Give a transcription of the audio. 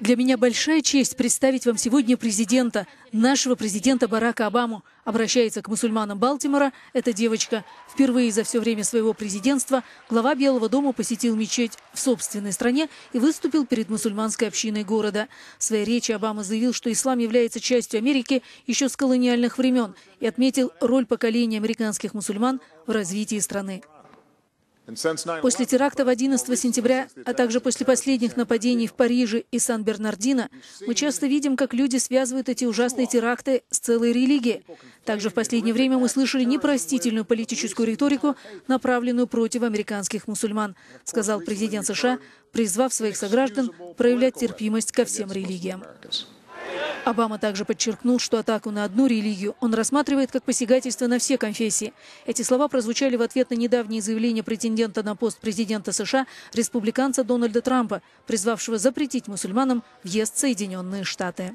Для меня большая честь представить вам сегодня президента, нашего президента Барака Обаму. Обращается к мусульманам Балтимора эта девочка. Впервые за все время своего президентства глава Белого дома посетил мечеть в собственной стране и выступил перед мусульманской общиной города. В своей речи Обама заявил, что ислам является частью Америки еще с колониальных времен и отметил роль поколения американских мусульман в развитии страны. После терактов 11 сентября, а также после последних нападений в Париже и Сан-Бернардино, мы часто видим, как люди связывают эти ужасные теракты с целой религией. Также в последнее время мы слышали непростительную политическую риторику, направленную против американских мусульман, сказал президент США, призвав своих сограждан проявлять терпимость ко всем религиям. Обама также подчеркнул, что атаку на одну религию он рассматривает как посягательство на все конфессии. Эти слова прозвучали в ответ на недавнее заявление претендента на пост президента США, республиканца Дональда Трампа, призвавшего запретить мусульманам въезд в Соединенные Штаты.